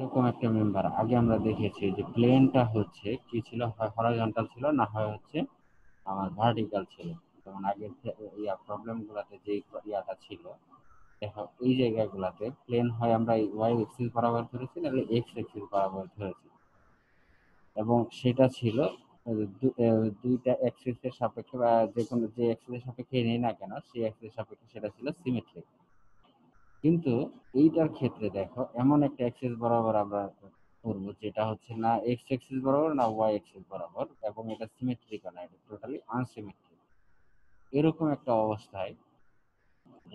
এরকম একটা মেম্বার আগে আমরা দেখেছি যে প্লেনটা হচ্ছে কি ছিল? হয় হরাইজন্টাল ছিল না হয় হচ্ছে আমার ভার্টিক্যাল ছিল। যেমন আগের ইয়া প্রবলেমগুলোতে যে ইয়াটা ছিল, দেখো এই জায়গাগুলোতে প্লেন হয় আমরা ওয়াই এক্সিস বরাবর ধরেছি, নাহলে এক্স এক্সিস বরাবর ধরেছি। এবং সেটা ছিল দুইটা অ্যাক্সিসের সাপেক্ষে বা যে কোনো যে অ্যাক্সিসের সাপেক্ষে নেই না কেন, সেই অ্যাক্সিসের সাপেক্ষে সেটা ছিল সিমেট্রিক কিন্তু এইটার ক্ষেত্রে দেখো, এমন একটা অ্যাক্সিস বরাবর আমরা করব যেটা হচ্ছে না এক্স অ্যাক্সিস বরাবর না ওয়াই অ্যাক্সিস বরাবর এবং এটা সিমেট্রিক না, এটা টোটালি আনসিমেট্রিক এরকম একটা অবস্থায়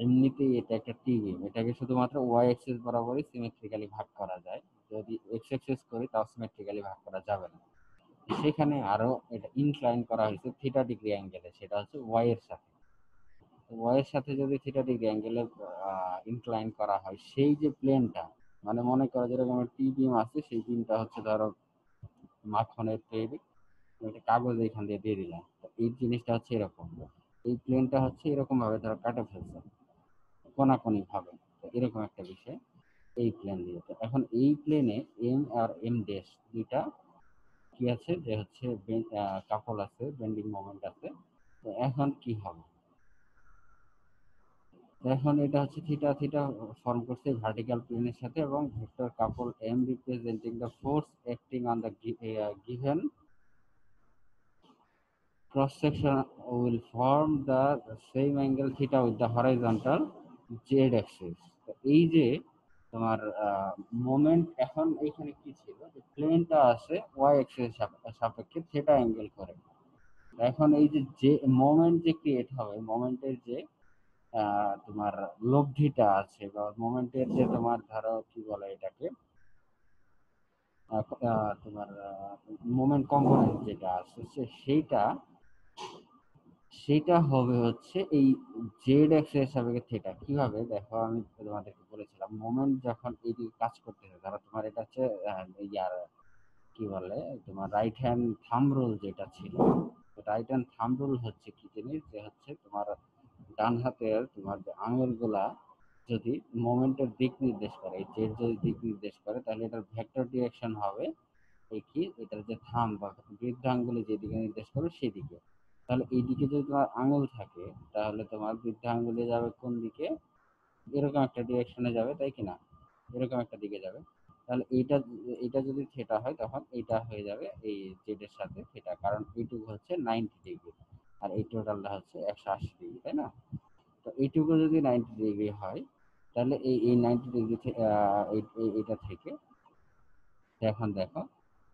এমনিতেই এটা একটা টি বিম এটাকে শুধুমাত্র ওয়াই অ্যাক্সিস বরাবরই সিমেট্রিক্যালি ভাগ করা যায়। যদি এক্স অ্যাক্সিস করি, তাও সিমেট্রিক্যালি ভাগ করা যাবে না। সেখানে আরও এটা ইনক্লাইন করা হয়েছে থিটা ডিগ্রি অ্যাঙ্গেলে সেটা হচ্ছে ওয়াই এর সাথে। ওয়াই এর সাথে যদি থিটা ডিগ্রি অ্যাঙ্গেলে ইনক্লাইন করা হয়, সেই যে প্লেনটা মানে মনে করো যেরকম টি বিম আছে, সেই বিমটা হচ্ছে ধরো মাখনের তৈরি। কাগজ এখান দিয়ে দিয়ে দিলাম। এই জিনিসটা হচ্ছে এরকম। এই প্লেনটা হচ্ছে এরকম ভাবে ধরো কাটে ফেলছে কোনাকুনি ভাবে এরকম একটা বিষয় এই প্লেন দিয়ে। তো এখন এই প্লেনে এম আর এম ড্যাশ দুইটা কি আছে? যে হচ্ছে কাপল আছে বেন্ডিং মোমেন্ট আছে। তো এখন কি হবে? এখন এটা হচ্ছে থিটা থিটা ফর্ম করছে ভার্টিক্যাল প্লেনের সাথে এবং vector couple M representing the force acting on the given cross section will form the same angle theta with the horizontal z axis. তো এই যে তোমার মোমেন্ট এখন এখানে কি ছিল? যে প্লেনটা আছে ওয়াই এক্সিস সাপেক্ষে থিটা অ্যাঙ্গেল করে। এখন এই যে যে মোমেন্ট যে ক্রিয়েট হবে মোমেন্টের যে তোমার লব্ধিটা আছে বা মোমেন্টের যে তোমার ধরো কি বলে এটাকে? তোমার মোমেন্ট কম্পোনেন্ট যেটা আছে সেইটা সেটা হবে হচ্ছে এই জেড এক্সের সাপেক্ষে থিটা। কীভাবে? দেখো, আমি তোমাদেরকে বলেছিলাম, মোমেন্ট যখন এইদিকে কাজ করতে করতেছে ধরো তোমার এটা হচ্ছে ইয়ার কি বলে, তোমার রাইট হ্যান্ড থাম রুল যেটা ছিল রাইট হ্যান্ড থাম রুল হচ্ছে কি জিনিস? যে হচ্ছে তোমার ডান হাতের তোমার যে আঙুলগুলা যদি মোমেন্টের দিক নির্দেশ করে, এই জেড যদি দিক নির্দেশ করে, তাহলে এটার ভেক্টর ডিরেকশন হবে এই কি? এটার যে থাম বা বৃদ্ধ বৃদ্ধাঙ্গুলি যেদিকে নির্দেশ করে সেদিকে। তাহলে এইদিকে যদি তোমার আঙুল থাকে, তাহলে তোমার বৃদ্ধ বৃদ্ধাঙ্গুলি যাবে কোন দিকে? এরকম একটা ডিরেকশনে যাবে, তাই কি না? এরকম একটা দিকে যাবে। তাহলে এইটা এটা যদি থেটা হয়, তখন এইটা হয়ে যাবে এই জেডের সাথে থেটা কারণ এইটুকু হচ্ছে নাইনটি ডিগ্রি আর এই টোটালটা হচ্ছে একশো আশি ডিগ্রি তাই না? তো এইটুকু যদি নাইনটি ডিগ্রি হয়, তাহলে এই এই নাইনটি ডিগ্রি এইটা থেকে এখন দেখো,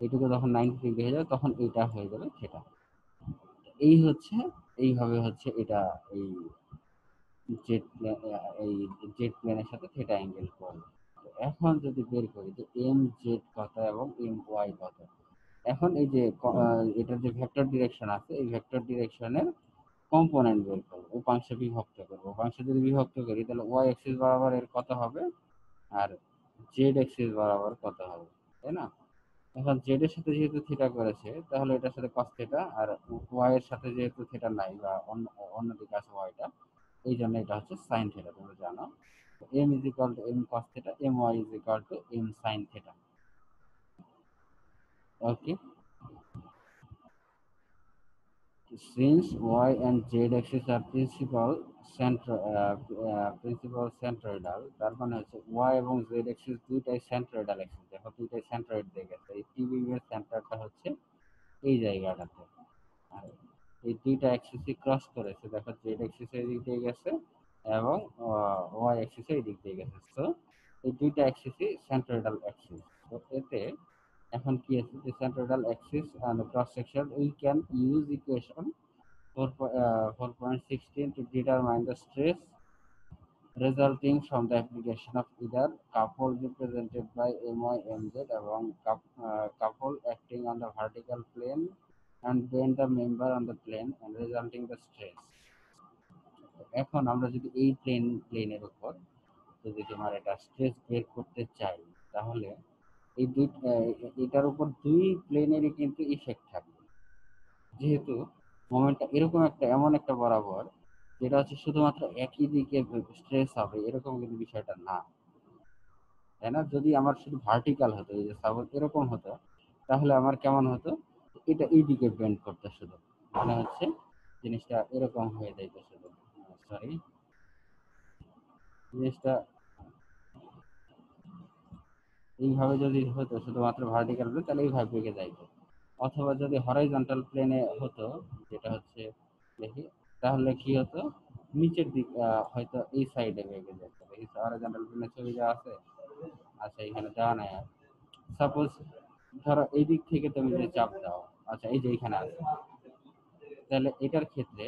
এইটুকু যখন নাইনটি ডিগ্রি হয়ে যাবে, তখন এইটা হয়ে যাবে থেটা এই হচ্ছে, এইভাবে হচ্ছে এটা এই জেট এই জেট প্লেনের সাথে থেটা অ্যাঙ্গেল করবে। এখন যদি বের করি যে এম জেড কত এবং এম ওয়াই কত এখন এই যে এটার যে ভেক্টর ডিরেকশন আছে, এই ভেক্টর ডিরেকশনের কম্পোনেন্ট বের করব, উপাংশে বিভক্ত করব। উপাংশে যদি বিভক্ত করি, তাহলে ওয়াই এক্সিস বরাবর এর কত হবে? আর জেড এক্সিস বরাবর কত হবে? তাই না? এখন জেড এর সাথে যেহেতু থিটা করেছে, তাহলে এটার সাথে কস থিটা আর ওয়াই এর সাথে যেহেতু থিটা নাই, বা অন্য, অন্যদিকে আছে ওয়াইটা এই জন্য এটা হচ্ছে সাইন থিটা তোমরা জানো। M is equal to M cos theta M Y is equal to M sine theta okay since y and z axis are principal central uh, uh, principal centroidal তার মানে হচ্ছে y এবং z axis দুইটাই centroidal axis দেখো দুইটাই centroid দিয়ে গেছে এই টিবি এর সেন্টারটা হচ্ছে এই জায়গাটাতে আর এই দুইটা অ্যাক্সিসই ক্রস করেছে দেখো z axis এর দিক দিয়ে গেছে এবং y axis এর দিক দিয়ে গেছে তো এই দুইটা অ্যাক্সিসই centroidal axis তো এতে এখন কি আছে? যে central axis and cross section we can use equation four four point sixteen to determine the stress resulting from the application of either couple represented by M Y M Z এবং couple acting on the vertical plane and bend the member on the plane and resulting the stress এখন আমরা যদি এই plane প্লেনের উপর যদি আমরা এটা স্ট্রেস বের করতে চাই, তাহলে এই দুই এটার উপর দুই প্লেনেরই কিন্তু ইফেক্ট থাকবে। যেহেতু মোমেন্টটা এরকম একটা, এমন একটা বরাবর, যেটা হচ্ছে শুধুমাত্র একই দিকে স্ট্রেস হবে, এরকম কিন্তু বিষয়টা না। তাই না? যদি আমার শুধু ভার্টিক্যাল হতো, এই যে সাপোজ এরকম হতো, তাহলে আমার কেমন হতো? এটা এই দিকে বেন্ড করতে শুধু মানে হচ্ছে জিনিসটা এরকম হয়ে যাইতো শুধু সরি জিনিসটা এইভাবে যদি হতো, শুধুমাত্র ভার্টিক্যাল প্লেন তাহলে এইভাবে বেঁকে যাইতো অথবা যদি হরাইজন্টাল প্লেনে হতো, যেটা হচ্ছে দেখি, তাহলে কি হতো? নিচের দিক হয়তো এই সাইডে বেঁকে যেত। দেখি হরাইজন্টাল প্লেনে ছবি দেওয়া আছে আচ্ছা এখানে দেওয়া নাই আর। সাপোজ ধরো এই দিক থেকে তুমি যদি চাপ দাও আচ্ছা এই যে এখানে আছে। তাহলে এটার ক্ষেত্রে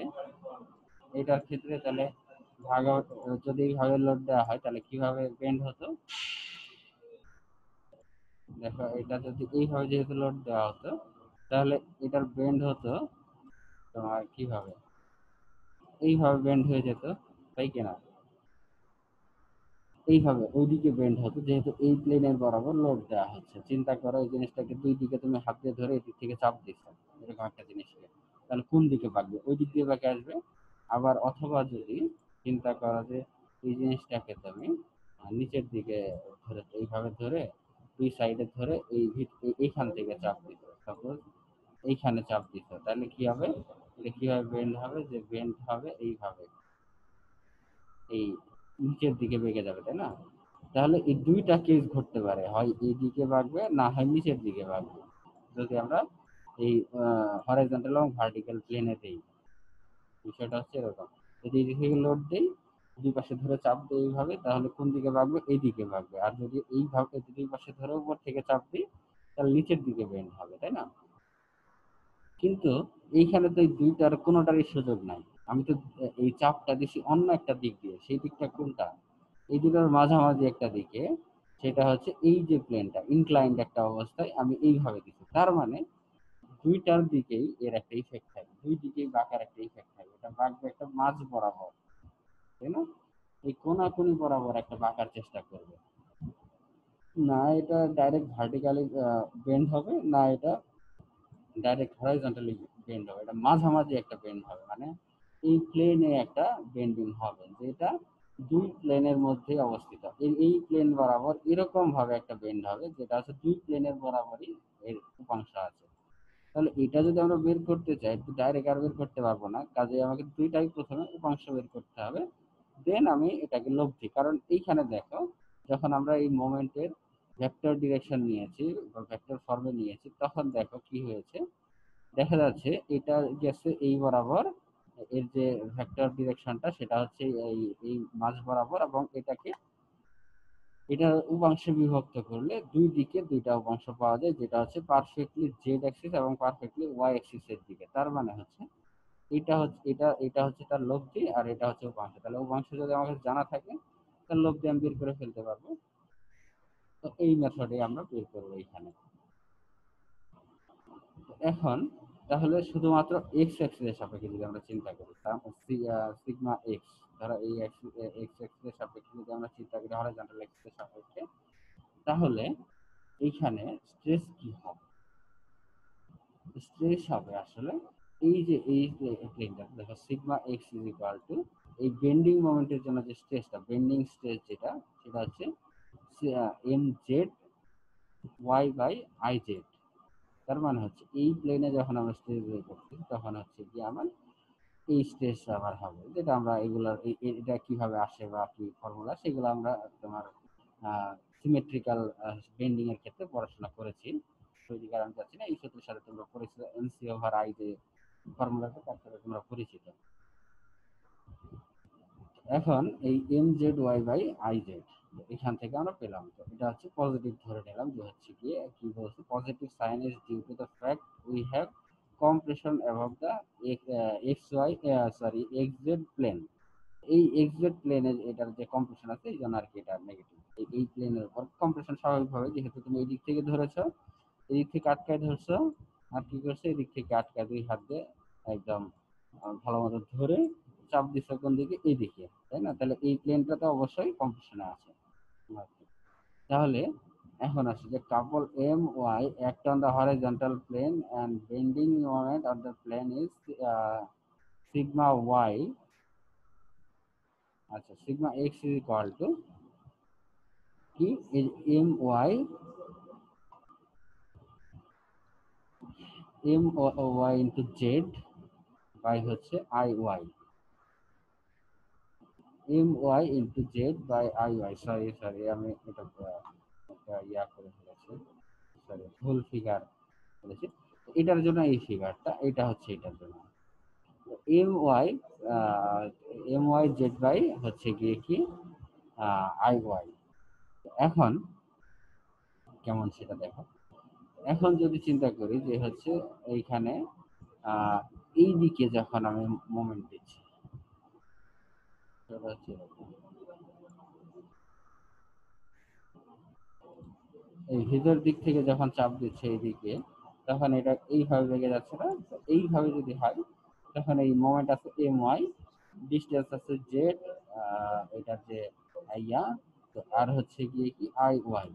এটার ক্ষেত্রে তাহলে ভাগ যদি এইভাবে লোড দেওয়া হয়, তাহলে কীভাবে বেন্ড হতো? দেখো, এটা যদি এইভাবে যেহেতু লোড দেওয়া হতো, তাহলে এটার বেন্ড হতো তোমার কীভাবে? এইভাবে বেন্ড হয়ে যেত, তাই কিনা এইভাবে ওইদিকে বেন্ড হতো, যেহেতু এই প্লেনের বরাবর লোড দেওয়া হচ্ছে। চিন্তা করো, এই জিনিসটাকে দুই দিকে তুমি হাত দিয়ে ধরে এদিক থেকে চাপ দিচ্ছ এরকম একটা জিনিসকে তাহলে কোন দিকে বাঁকবে? ওই দিক দিয়ে বাঁকে আসবে। আবার অথবা যদি চিন্তা করো যে এই জিনিসটাকে তুমি নিচের দিকে ধরে, এইভাবে ধরে দুই সাইডে ধরে এই এইখান থেকে চাপ দিত সাপোজ এইখানে চাপ দিত। তাহলে কি হবে? এটা কীভাবে বেন্ড হবে? যে বেন্ড হবে, এইভাবে। এই নিচের দিকে বেঁকে যাবে, তাই না? তাহলে এই দুইটা কেস ঘটতে পারে। হয় এই দিকে বাঁকবে না হয় নিচের দিকে বাঁকবে যদি আমরা এই হরাইজন্টাল এবং ভার্টিক্যাল প্লেনে দেই, বিষয়টা হচ্ছে এরকম। যদি এই দিকে লোড দেই দুই পাশে ধরে চাপ দিই এইভাবে, তাহলে কোন দিকে বাঁকবে এই দিকে বাঁকবে আর যদি এইভাবে দুই পাশে ধরে উপর থেকে চাপ দিই, তাহলে নিচের দিকে বেন্ড হবে, তাই না? কিন্তু এইখানে তো এই দুইটার, কোনোটারই সুযোগ নাই। আমি তো, এই চাপটা দিছি অন্য একটা দিক দিয়ে। সেই দিকটা কোনটা? এই দুটোর মাঝামাঝি একটা দিকে। সেটা হচ্ছে এই যে প্লেনটা ইনক্লাইন্ড একটা অবস্থায় আমি এইভাবে দিচ্ছি। তার মানে দুইটার দিকেই এর একটা ইফেক্ট থাকে। দুই দিকেই বাঁকার একটা ইফেক্ট থাকে। এটা বাঁকবে একটা মাঝ বরাবর। তাই না? এই কোনাকুনি বরাবর একটা বাঁকার চেষ্টা করবে। না, এটা ডাইরেক্ট ভার্টিক্যালি বেন্ড হবে। না, এটা ডাইরেক্ট হরাইজন্টালি বেন্ড হবে। এটা মাঝামাঝি একটা বেন্ড হবে। মানে এই প্লেনে একটা বেন্ডিং হবে, যেটা দুই প্লেনের মধ্যে অবস্থিত। এই প্লেন বরাবর এরকম ভাবে একটা বেন্ড হবে, যেটা হচ্ছে দুই প্লেনের বরাবরই এর উপাংশ আছে। তাহলে এটা যদি আমরা বের করতে চাই ডাইরেক্ট আর বের করতে পারব না। কাজে আমাকে দুইটাই প্রথমে উপাংশ বের করতে হবে। দেন আমি এটাকে লব্ধি। কারণ এইখানে দেখো, যখন আমরা এই মোমেন্টের ভেক্টর ডিরেকশন নিয়েছি বা ভেক্টর ফর্মে নিয়েছি, তখন দেখো কি হয়েছে? দেখা যাচ্ছে এটা গেছে এই বরাবর, এর যে ভেক্টর ডিরেকশনটা সেটা হচ্ছে এই এই মাঝ বরাবর এবং এটাকে, এটা উপাংশে বিভক্ত করলে দুই দিকে দুইটা উপাংশ পাওয়া যায়, যেটা হচ্ছে পারফেক্টলি জেড অ্যাক্সিস এবং পারফেক্টলি ওয়াই অ্যাক্সিসের দিকে। তার মানে হচ্ছে এটা হচ্ছে, এটা এটা হচ্ছে তার লব্ধি আর এটা হচ্ছে উপাংশ। তাহলে উপাংশ যদি আমাদের জানা থাকে তাহলে লব্ধি আমি বের করে ফেলতে পারব। তো এই মেথডে আমরা বের করব এখানে। এখন, তাহলে শুধুমাত্র এক্স অ্যাক্সিসের সাপেক্ষে যদি আমরা চিন্তা করি সিগমা এক্স ধরো এই এক্স অ্যাক্সিসের সাপেক্ষে যদি আমরা চিন্তা করি হরাইজন্টাল অ্যাক্সিসের সাপেক্ষে, তাহলে এইখানে স্ট্রেস কি হবে? স্ট্রেস হবে আসলে এই যে, এই প্লেনটা দেখো sigma x is equal to এই বেন্ডিং মোমেন্টের জন্য যে স্ট্রেসটা বেন্ডিং স্ট্রেস যেটা, সেটা হচ্ছে M Z Y by I Z তার মানে হচ্ছে, এই প্লেনে যখন আমরা স্টেজ বের করছি, তখন হচ্ছে কি আমার এই স্টেজটা আবার হবে। যেটা আমরা এগুলার এটা কীভাবে আসে বা কি ফর্মুলা সেগুলো আমরা তোমার সিমেট্রিক্যাল বেন্ডিং এর ক্ষেত্রে পড়াশোনা করেছি। সেই কারণ যাচ্ছি না, এই সূত্রের সাথে তোমরা পরিচিত এমসি ওভার আই যে ফর্মুলাটা তার সাথে তোমরা পরিচিত। এখন এই M Z Y by I Z এখান থেকে আমরা পেলাম তো। এটা হচ্ছে পজিটিভ ধরে নিলাম যে হচ্ছে কি কি বলছে? Positive sign is due to the fact we have compression above the X Y sorry X Z plane এই এক্স জেড প্লেনের এটার যে কম্প্রেশন আছে, এই জন্য আর কি এটা নেগেটিভ এই প্লেনের উপর কম্প্রেশন স্বাভাবিকভাবে, যেহেতু তুমি এই দিক থেকে ধরেছ, এই দিক থেকে আটকায় ধরছো আর কি করছে এই দিক থেকে আটকায় দুই হাত দিয়ে একদম ভালো মতো ধরে চাপ দিচ্ছে কোন দিকে? এই দিকে তাই না? তাহলে এই প্লেনটা তো অবশ্যই কম্প্রেশনে আছে। তাহলে এখন আসে যে couple M Y act on the horizontal plane and bending moment of the plane is sigma Y আচ্ছা sigma X is equal to কি? M Y M Y into Z by হচ্ছে I Y M Y into Z by I Y sorry sorry আমি এটা ইয়া করে ফেলেছি। Sorry ভুল figure বলেছি এটার জন্য এই ফিগারটা এটা হচ্ছে এটার জন্য। M Y M Y Z by হচ্ছে গিয়ে কি? আই ওয়াই এখন, কেমন সেটা দেখো। এখন যদি চিন্তা করি যে হচ্ছে এইখানে এই দিকে যখন আমি মোমেন্ট দিচ্ছি এই ভিতর দিক থেকে যখন চাপ দিচ্ছে এইদিকে তখন এটা এইভাবে বেগে যাচ্ছে না? এইভাবে যদি হয়, তখন এই মোমেন্ট আছে এম ওয়াই ডিস্টেন্স আছে জেড এটা যে আইয়া, তো আর হচ্ছে গিয়ে কি আই ওয়াই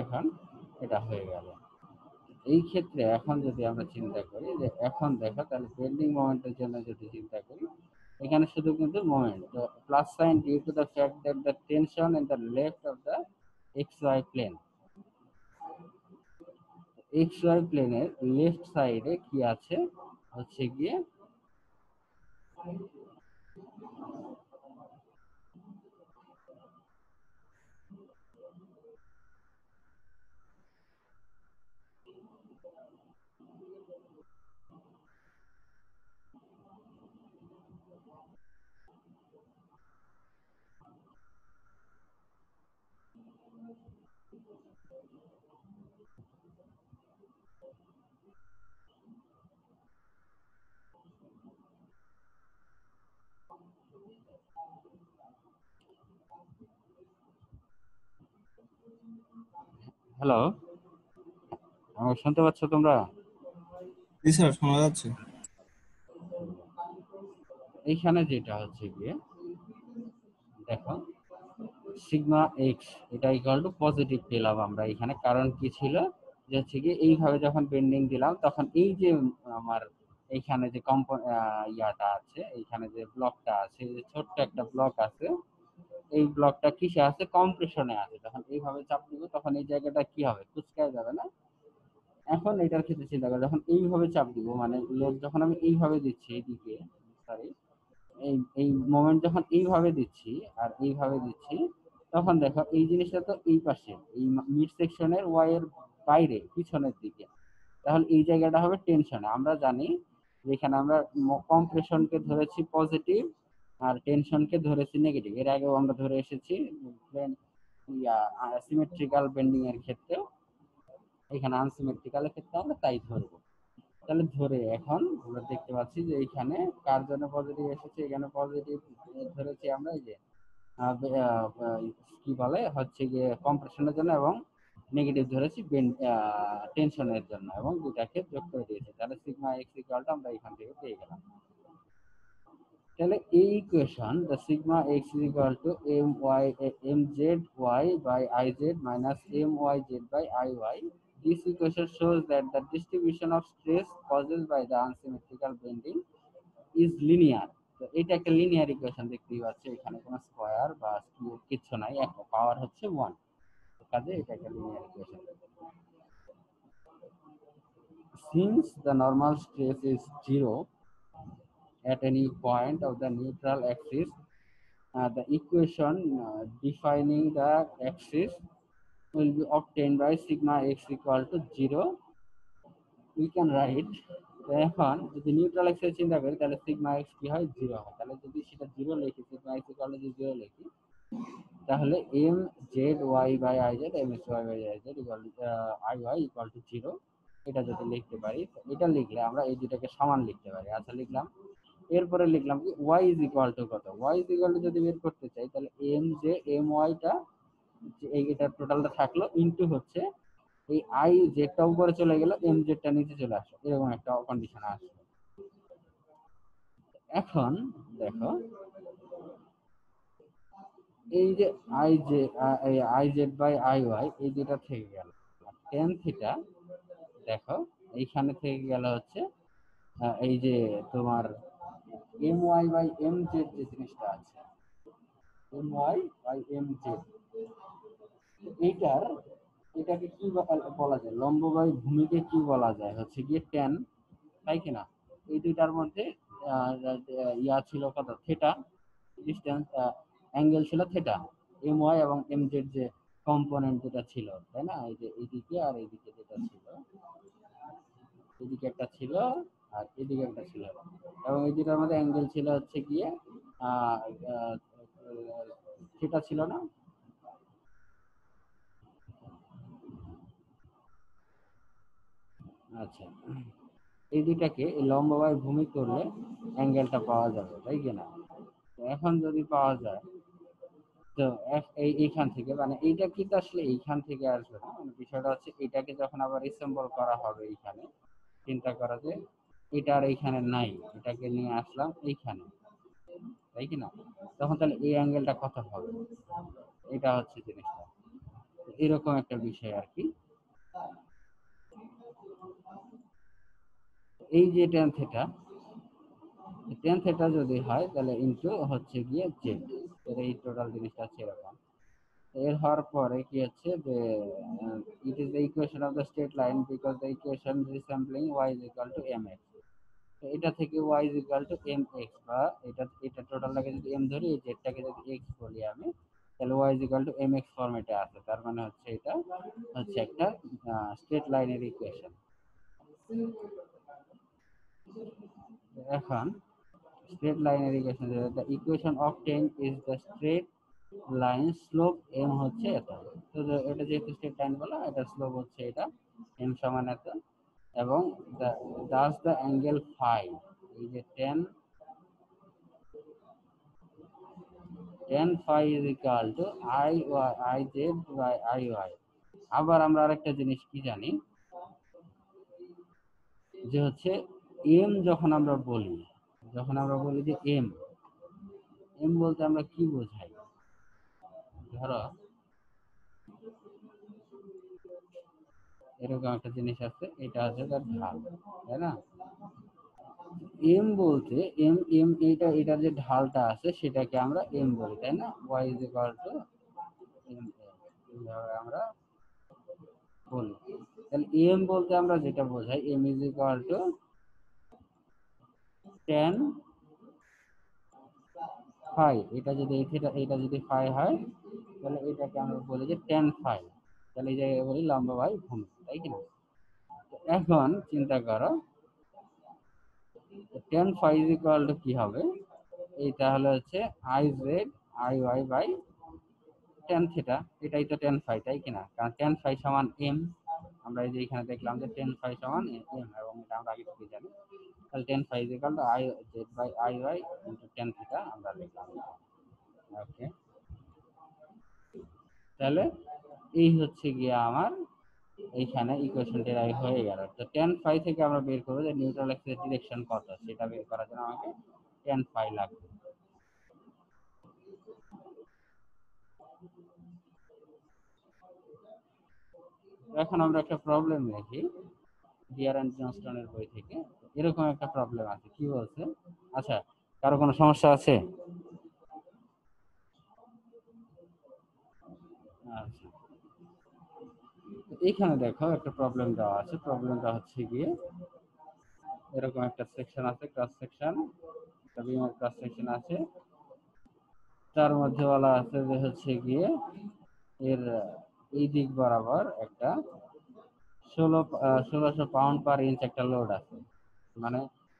এখন এটা হয়ে গেল। এই ক্ষেত্রে এখন যদি আমরা চিন্তা করি যে এখন দেখো তাহলে বেন্ডিং মোমেন্টের জন্য যদি চিন্তা করি, এখানে শুধু কিন্তু মোমেন্ট তো plus sign due to the fact that the tension in the left of the X Y plane X Y প্লেনের লেফট সাইডে কি আছে? হচ্ছে গিয়ে হ্যালো। আমাকে শুনতে পাচ্ছ তোমরা? জি স্যার শোনা যাচ্ছে। এইখানে যেটা হচ্ছে গিয়ে দেখো সিগমা এক্স এটা ইকুয়াল টু পজিটিভ পেলাম আমরা এখানে। কারণ কি ছিল? যে হচ্ছে গিয়ে এইভাবে যখন বেন্ডিং দিলাম, তখন এই যে আমার এইখানে যে কম্প ইয়াটা আছে, এইখানে যে ব্লকটা আছে যে ছোট্ট একটা ব্লক আছে, এই ব্লকটা কিসে আছে? কম্প্রেশনে আছে। যখন এইভাবে চাপ দিব, তখন এই জায়গাটা কি হবে? কুচকায় যাবে না? এখন এটার ক্ষেত্রে চিন্তা করে, যখন এইভাবে চাপ দিব মানে লোড যখন আমি এইভাবে দিচ্ছি এইদিকে সরি এই এই মোমেন্ট যখন এইভাবে দিচ্ছি, আর এইভাবে দিচ্ছি তখন দেখো, এই জিনিসটা তো এই পাশে, এই মিড সেকশনের ওয়াই এর বাইরে, পিছনের দিকে। তাহলে এই জায়গাটা হবে টেনশন আমরা জানি যেখানে আমরা কম্প্রেশনকে ধরেছি পজিটিভ আর টেনশনকে ধরেছি নেগেটিভ এর আগেও আমরা ধরে এসেছি সিমেট্রিক্যাল বেন্ডিং এর ক্ষেত্রে এখানে আনসিমেট্রিক্যালের ক্ষেত্রে আমরা তাই ধরবো। তাহলে ধরে এখন আমরা দেখতে পাচ্ছি যে এইখানে কার জন্য পজিটিভ এসেছে? এখানে পজিটিভ ধরেছি আমরা এই যে কি বলে? হচ্ছে গিয়ে কম্প্রেশনের জন্য এবং নেগেটিভ ধরেছি টেনশনের জন্য এবং দুটাকে যোগ করে দিয়েছি। তাহলে সিগমা এক্স ইকুয়ালটা আমরা এখান থেকে পেয়ে গেলাম। তাহলে এই equation the sigma X is equal to M Y M Z Y by I Z minus M Y Z by I Y This equation shows that the distribution of stress caused by the unsymmetrical bending is linear. এটা একটা linear equation দেখতে পাচ্ছি, এখানে কোনো square বা স্কিউব কিছু নাই একটা পাওয়ার হচ্ছে ওয়ান কাজে এটা একটা linear equation since the normal stress is zero at any point of the neutral axis the equation defining the axis will be obtain by sigma X equal to zero we can write এখন যদি neutral এক্সের চিন্তা করি, তাহলে sigma x কি হয়? Zero হয় তাহলে যদি সেটা জিরো লিখি sigma X equal to zero লিখি, তাহলে M Z Y by I Z M X Y by I Z equal I Y equal to zero এটা যদি লিখতে পারি এটা লিখলে আমরা এই দুটাকে সমান লিখতে পারি। আচ্ছা লিখলাম। এরপরে লিখলাম কি ওয়াই ইজ ইকুয়াল টু কত? ওয়াই ইজ ইকুয়াল টু যদি বের করতে চাই, তাহলে এম জে এম ওয়াইটা এই এটা টোটালটা থাকল ইনটু হচ্ছে এই আই জেডটা উপরে চলে গেল এম জেডটা নিচে চলে আসলো এরকম একটা কন্ডিশন আসলো এখন দেখো, এই যে আই জে এই I Z by I Y এই দুটা থেকে গেল। টেন থিটা দেখো, এইখানে থেকে গেল হচ্ছে এই যে তোমার M Y by M Z যে জিনিসটা আছে M Y by M Z এইটার এটাকে কি বলা- যায়? লম্ব বাই ভূমিকে কি বলা যায়? হচ্ছে গিয়ে টেন তাই কিনা এই দুইটার মধ্যে ইয়া ছিল কত? থেটা ডিস্টেন্স অ্যাঙ্গেল ছিল থেটা এম ওয়াই এবং এম জেড যে কম্পোনেন্ট যেটা ছিল, তাই না? এই যে এইদিকে আর এইদিকে যেটা ছিল। এদিকে একটা ছিল আর এদিকে একটা ছিল। এবং এই দুটার মধ্যে অ্যাঙ্গেল ছিল হচ্ছে গিয়ে সেটা ছিল না? আচ্ছা। এই দুটাকে এই লম্ব বাই ভূমি করলে অ্যাঙ্গেলটা পাওয়া যাবে, তাই কিনা তো এখন যদি পাওয়া যায়, তো এই, এইখান থেকে মানে এইটা কিন্তু আসলে এইখান থেকে আসবে না। মানে বিষয়টা হচ্ছে এটাকে যখন আবার রিসেম্বল করা হবে এইখানে, চিন্তা করা যে এটা আর এইখানে নাই, এটাকে নিয়ে আসলাম এইখানে, তাই কি না? তখন তাহলে এই অ্যাঙ্গেলটা কত হবে? এটা হচ্ছে জিনিসটা। এরকম একটা বিষয় আর কি। এই যে টেন থেটা টেন থেটা যদি হয়, তাহলে ইন্টু হচ্ছে গিয়ে জেড এই টোটাল জিনিসটা হচ্ছে এরকম। এর হওয়ার পরে কি হচ্ছে যে it is the equation of the straight line because the equation resembling Y is equal to M X এটা থেকে Y is equal to M X বা এটা এটা টোটালটাকে যদি এম ধরি, এই জেডটাকে যদি এক্স বলি আমি, তাহলে Y is equal to M X ফর্মেটে আছে। তার মানে হচ্ছে এটা হচ্ছে একটা স্ট্রেট লাইনের ইকুয়েশন এখন straight line irrigation the equation of tan is the straight line slope M হচ্ছে এটা। তো এটা যেহেতু স্ট্রেট লাইন বলো, এটা স্লোপ হচ্ছে এটা এম সমান এত। এবং দাস দ্য অ্যাঙ্গেল ফাইভ এই যে tan tan five is equal to I Y I Z by I Y আবার আমরা আরেকটা জিনিস কি জানি? যে হচ্ছে এম যখন আমরা বলি, যখন আমরা বলি যে এম এম বলতে আমরা কি বোঝাই? ধরো, এরকম একটা জিনিস আছে, এটা হচ্ছে তার ঢাল, তাই না? এম বলতে এম এম এইটা এটা যে ঢালটা আছে, সেটাকে আমরা এম বলি, তাই না? Y is equal to M এইভাবে আমরা বলি। তাহলে এম বলতে আমরা যেটা বোঝাই M is equal to tan phi এটা যদি এটা এটা যদি ফাই হয়, তাহলে এটাকে আমরা বলি যে টেন ফাই তাহলে এই জায়গায় বলি লম্বা বাই ভূমি তাই কি না তো এখন চিন্তা করো tan phi is equal to কি হবে? এইটা হলো হচ্ছে I Z I Y by tan theta এটাই তো টেন ফাই তাই কিনা? কারণ টেন ফাই সমান এম আমরা এই যে এখানে দেখলাম যে টেন ফাই সমান এম এবং এটা আমরা আগে থেকে জানি। তাহলে tan phi is equal to I Z by I Y into tan theta আমরা লিখলাম। ওকে তাহলে এই হচ্ছে গিয়ে আমার এইখানে ইকুয়েশন ডেরাইভ হয়ে গেল। তো টেন ফাই থেকে আমরা বের করব যে নিউট্রাল অ্যাক্সিসের ডিরেকশন কত, সেটা বের করার জন্য আমাকে টেন ফাই লাগবে। এখন আমরা একটা প্রবলেম লিখি ডিয়ার অ্যান্ড জনস্টনের বই থেকে। এরকম একটা প্রবলেম আছে, কি বলছে? আচ্ছা কারও কোনো সমস্যা আছে? আচ্ছা। দেখো, একটা প্রবলেম দেওয়া আছে। প্রবলেমটা হচ্ছে গিয়ে, এরকম একটা সেকশন আছে ক্রস সেকশন ক্রস সেকশন আছে। তার মধ্যে বলা আছে যে হচ্ছে গিয়ে, এর এই দিক বরাবর একটা ষোলো ষোলোশো পাউন্ড পার ইঞ্চ একটা লোড আছে। মানে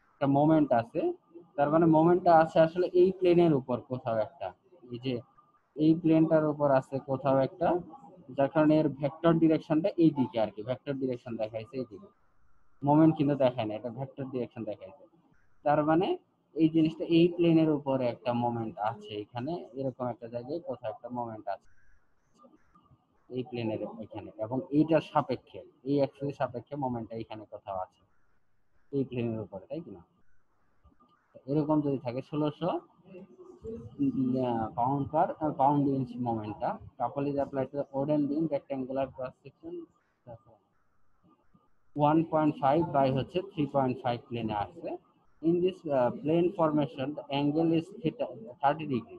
একটা মোমেন্ট আছে। তার মানে মোমেন্টটা আছে আসলে এই প্লেনের উপর কোথাও একটা। এই যে এই প্লেনটার উপর আছে কোথাও একটা, যার কারণে এর ভেক্টর ডিরেকশনটা এই দিকে আর কি। ভেক্টর ডিরেকশন দেখাইছে এই দিকে। মোমেন্ট কিন্তু দেখায় না এটা ভেক্টর ডিরেকশন দেখাইছে। তার মানে এই জিনিসটা এই প্লেনের উপরে একটা মোমেন্ট আছে। এখানে এরকম একটা জায়গায় কোথাও একটা মোমেন্ট আছে। এই প্লেনের এখানে এবং এইটার সাপেক্ষে, এই অ্যাক্সিসের সাপেক্ষে মোমেন্টটা এখানে কোথাও আছে। এই প্লেনের উপরে, তাই কিনা এরকম যদি থাকে, ষোলোশো pound per pound inch মোমেন্টটা couple applied wooden beam rectangular cross section one point five by হচ্ছে থ্রি পয়েন্ট ফাইভ প্লেনে আসছে। In this plane formation the angle is thirty degree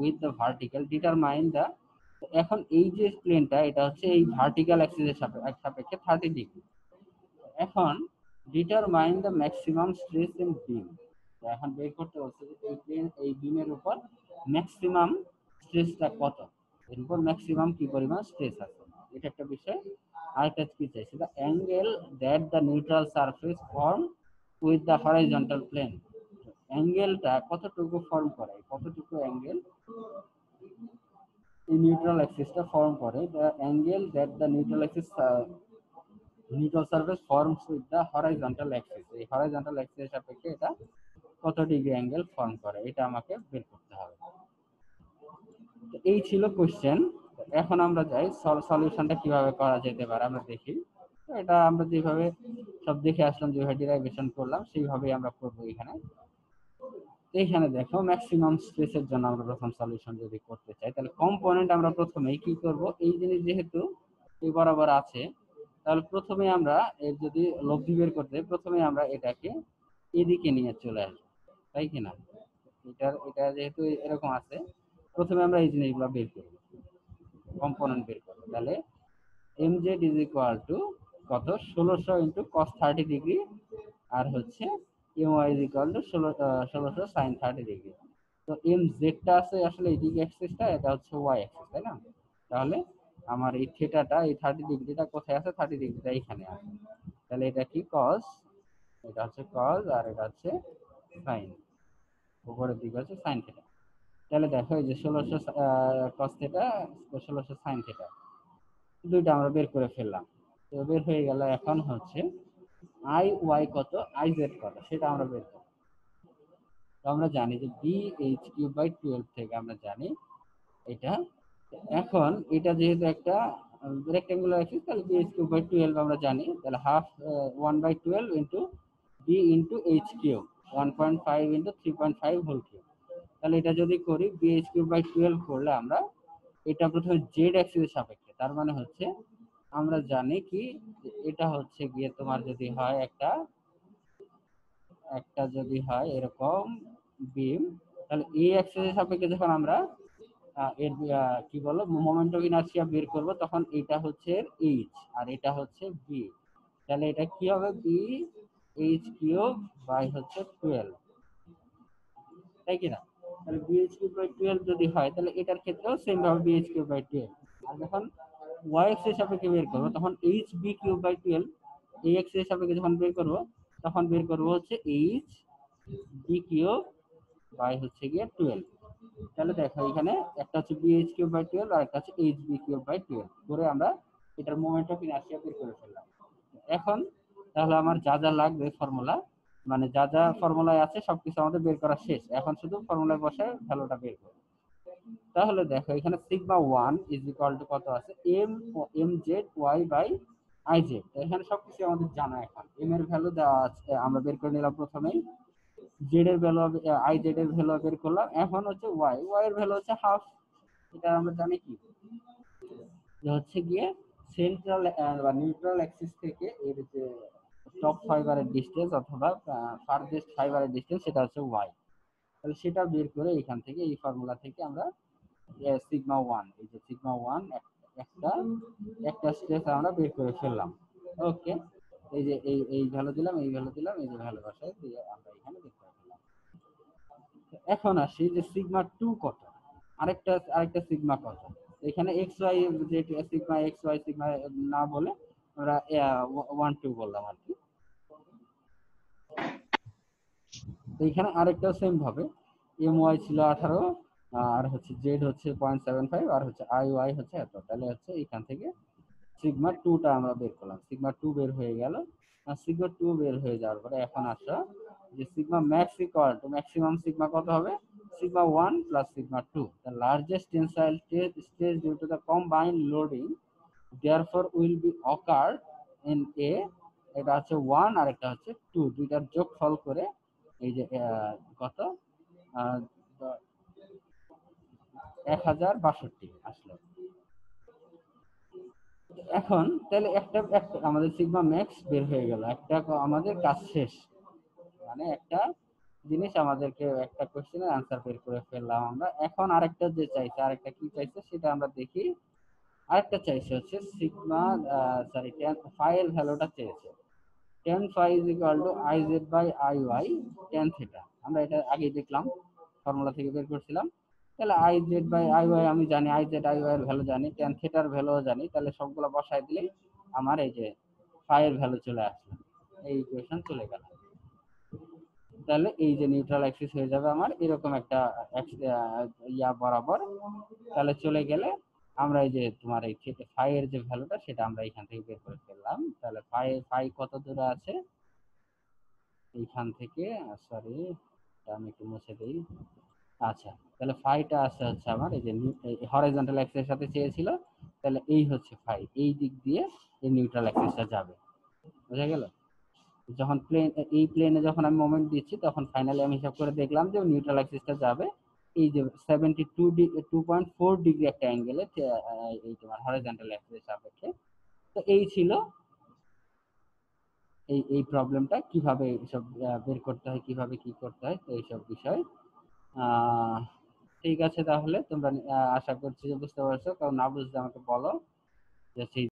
with the vertical determine the এখন এই যে প্লেনটা এটা হচ্ছে এই ভার্টিক্যাল অ্যাক্সিসের সাপেক্ষে থার্টি ডিগ্রি এখন determine the maximum stress in beam এখন বের করতে হচ্ছে যে এই প্লেন এই বিমের উপর ম্যাক্সিমাম স্ট্রেসটা কত? এর উপর ম্যাক্সিমাম কি পরিমাণ স্ট্রেস আছে? এটা একটা বিষয়। আরেকটা কি চাইছে? The angle that the neutral surface form with the horizontal plane অ্যাঙ্গেলটা কতটুকু ফর্ম করে? কতটুকু অ্যাঙ্গেল এই নিউট্রাল অ্যাক্সিসটা ফর্ম করে the angle that the neutral axis neutral surface forms with the horizontal axis এই হরাইজন্টাল অ্যাক্সিসের সাপেক্ষে এটা কত ডিগ্রি অ্যাঙ্গেল ফর্ম করে, এটা আমাকে বের করতে হবে। এই ছিল কোশ্চেন এখন আমরা যাই সলিউশনটা কীভাবে করা যেতে পারে আমরা দেখি। এটা আমরা যেভাবে সব দেখে আসলাম, যেভাবে ডিরাইভেশন করলাম, সেইভাবেই আমরা করব এখানে। এখানে দেখো ম্যাক্সিমাম স্ট্রেসের জন্য আমরা প্রথম সলিউশন যদি করতে চাই, তাহলে কম্পোনেন্ট আমরা প্রথমেই কি করব? এই জিনিস যেহেতু এই বরাবর আছে, তাহলে প্রথমে আমরা এর যদি লব্ধি বের করতে প্রথমে আমরা এটাকে এদিকে নিয়ে চলে আসব, তাই কিনা এটার, এটা যেহেতু এরকম আছে, প্রথমে আমরা এই জিনিসগুলো বের করব কম্পোনেন্ট বের করব, তাহলে M Z is equal to কত? ষোলোশো ইন্টু কস থার্টি ডিগ্রি আর হচ্ছে M Y is equal to ষোলো ষোলোশো সাইন থার্টি ডিগ্রি তো এম জেডটা আছে আসলে এইদিকে অ্যাক্সিসটা এটা হচ্ছে ওয়াই অ্যাক্সিস তাই না? তাহলে আমার এই থিটাটা এই থার্টি ডিগ্রিটা কোথায় আছে? থার্টি ডিগ্রিটা এখানে আছে। তাহলে এটা কি কস এটা হচ্ছে কস আর এটা হচ্ছে সাইন উপরের দিকে হচ্ছে সাইন থিটা তাহলে দেখো এই যে ষোলোশো কস থিটা ষোলোশো সাইন থিটা দুইটা আমরা বের করে ফেললাম। তো বের হয়ে গেল এখন হচ্ছে আই ওয়াই কত? আই জেড কত? সেটা আমরা বের করব। তো আমরা জানি যে B H cube by twelve থেকে আমরা জানি এটা। এখন এটা যেহেতু একটা রেক্টেঙ্গুলার অ্যাক্সিস তাহলে B H cube by twelve আমরা জানি। তাহলে half one by twelve into B into H cube one point five into three point five whole cube তাহলে এটা যদি করি B H cube by twelve করলে আমরা এটা প্রথমে জেড অ্যাক্সিসের সাপেক্ষে, তার মানে হচ্ছে আমরা জানি কি, এটা হচ্ছে গিয়ে তোমার যদি হয় একটা একটা যদি হয় এরকম বিম তাহলে এই অ্যাক্সিসের সাপেক্ষে যখন আমরা এর কি বলো মোমেন্ট অফ ইনার্সিয়া বের করব, তখন এটা হচ্ছে এইচ আর এটা হচ্ছে বি তাহলে এটা কি হবে? বি এইচ কিউব বাই হচ্ছে টুয়েলভ তাই কি না? তাহলে বিএইচ কিউব বাই টুয়েলভ যদি হয়, তাহলে এটার ক্ষেত্রেও সেম ভাবে বিএইচ কিউব বাই টুয়েলভ আর যখন ওয়াই এক্সের সাপেক্ষে বের করব। তখন H B cube by twelve এই এক্সের সাপেক্ষে যখন বের করব, তখন বের করব হচ্ছে এইচ বি কিউব বাই হচ্ছে গিয়ে টুয়েলভ তাহলে দেখো এখানে একটা হচ্ছে বিএইচ কিউব বাই টুয়েলভ আর একটা হচ্ছে H B cube by twelve করে আমরা এটার মোমেন্ট অফ ইনার্সিয়া বের করে ফেললাম। এখন তাহলে আমার যা যা লাগবে ফর্মুলা মানে যা যা ফর্মুলায় আছে, সবকিছু আমাদের বের করা শেষ। এখন শুধু ফর্মুলায় বসে ভ্যালুটা বের করব। তাহলে দেখো, এখানে sigma one is equal to কত আছে? M M Z Y by I Z এখানে সবকিছু আমাদের জানা এখন। এম এর ভ্যালু দেওয়া আছে আমরা বের করে নিলাম প্রথমেই। জেড এর ভ্যালু আই জেড এর ভ্যালু বের করলাম। এখন হচ্ছে ওয়াই ওয়াই এর ভ্যালু হচ্ছে হাফ এটা আমরা জানি কি? যে হচ্ছে গিয়ে সেন্ট্রাল বা নিউট্রাল অ্যাক্সিস থেকে এর যে টপ ফাইবারের ডিস্টেন্স অথবা ফারদেস্ট ফাইবারের ডিস্টেন্স সেটা হচ্ছে ওয়াই তাহলে সেটা বের করে এখান থেকে এই ফর্মুলা থেকে আমরা সিগমা ওয়ান এই যে সিগমা ওয়ান একটা একটা স্ট্রেস আমরা বের করে ফেললাম। ওকে এই যে, এই এই ভ্যালু দিলাম, এই ভ্যালু দিলাম, এই যে ভ্যালু বসায় দিয়ে আমরা এখানে বের করে ফেললাম। এখন আসি যে সিগমা টু কত? আরেকটা আরেকটা সিগমা কত? এখানে এক্স ওয়াই যে সিগমা এক্স ওয়াই সিগমা না বলে আমরা ওয়ান টু বললাম আর কি। এইখানে আরেকটা সেম ভাবে এম ওয়াই ছিল আঠারো, আর হচ্ছে জেড হচ্ছে পয়েন্ট সেভেন ফাইভ আর হচ্ছে আই ওয়াই হচ্ছে এত। তাহলে হচ্ছে এখান থেকে সিগমা টুটা আমরা বের করলাম। সিগমা টু বের হয়ে গেল, আর সিগমা টু বের হয়ে যাওয়ার পরে এখন আসা যে sigma max equal to maximum sigma কত হবে? sigma 1 plus sigma 2 the largest tensile stress due to the combined loading, therefore will be occurred in a, এটা হচ্ছে 1 আর একটা হচ্ছে 2 দুইটার যোগফল করে এই যে কত? এক হাজার বাষট্টি আসলো। এখন তাহলে একটা আমাদের সিগমা ম্যাক্স বের হয়ে গেল। একটা আমাদের কাজ শেষ। মানে একটা জিনিস আমাদেরকে একটা কোশ্চেনের আনসার বের করে ফেললাম আমরা। এখন আরেকটা যে চাইছে, আরেকটা কি চাইছে সেটা আমরা দেখি। আরেকটা চাইছে হচ্ছে সিগমা সরি ফাইল ভ্যালুটা চেয়েছে। Phi is equal to I Z by Y tan theta আমরা এটা আগে দেখলাম ফর্মুলা থেকে বের করছিলাম। তাহলে জেড বাই ওয়াই আমি জানি আই ওয়াই এর ভ্যালু জানি টেন থিটার ভ্যালু জানি। তাহলে সবগুলো বসাই দিলে আমার এই যে ফাই এর ভ্যালু চলে আসলো। এই ইকুয়েশন চলে গেল। তাহলে এই যে নিউট্রাল অ্যাক্সিস হয়ে যাবে আমার, এরকম একটা ইয়া বরাবর। তাহলে চলে গেলে আমরা এই যে তোমার এই ফাই এর যে ভ্যালুটা সেটা আমরা এখান থেকে বের করে ফেললাম। তাহলে ফাই ফাই কত দূরে আছে? এইখান থেকে সরি আমি একটু মুছে দিই। আচ্ছা তাহলে ফাইটা আছে হচ্ছে আমার, এই যে হরাইজন্টাল অ্যাক্সিসের সাথে চেয়েছিল। তাহলে এই হচ্ছে ফাই এই দিক দিয়ে এই নিউট্রাল অ্যাক্সিসটা যাবে। বুঝা গেল? যখন প্লেন এই প্লেনে যখন আমি মোমেন্ট দিচ্ছি, তখন ফাইনালি আমি হিসাব করে দেখলাম যে নিউট্রাল অ্যাক্সিসটা যাবে। এই যে seventy two two point four degree একটা অ্যাঙ্গেলে এই তোমার হরাইজন্টাল অ্যাক্সিসের সাপেক্ষে। তো এই ছিল এই এই প্রবলেমটা কীভাবে সব বের করতে হয়, কীভাবে কি করতে হয়, তো এইসব বিষয়। ঠিক আছে তাহলে, তোমরা আশা করছি যে বুঝতে পারছ। কারণ না বুঝলে আমাকে বলো যে সেই